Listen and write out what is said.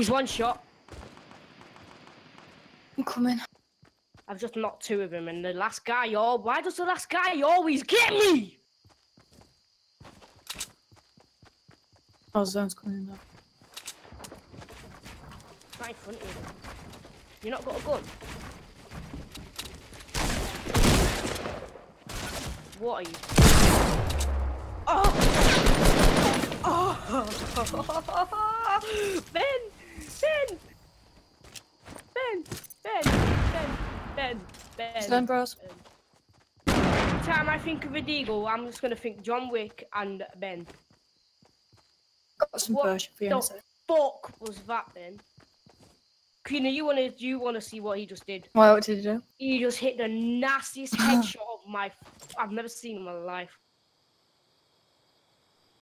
He's one shot. I'm coming. I've just knocked two of them, and the last guy, oh, why does the last guy always get me? Oh, zone's coming up. Right in front of you. You not got a gun? What are you? Oh! Oh! Ben! Ben! Ben! Ben! Ben! Ben! Ben! Zone bros. Every time I think of a deagle, I'm just gonna think John Wick and Ben. Got some What for you the fuck was that then? Kuna, you wanna you wanna see what he just did? Why, what did he do? He just hit the nastiest headshot of my I've never seen in my life.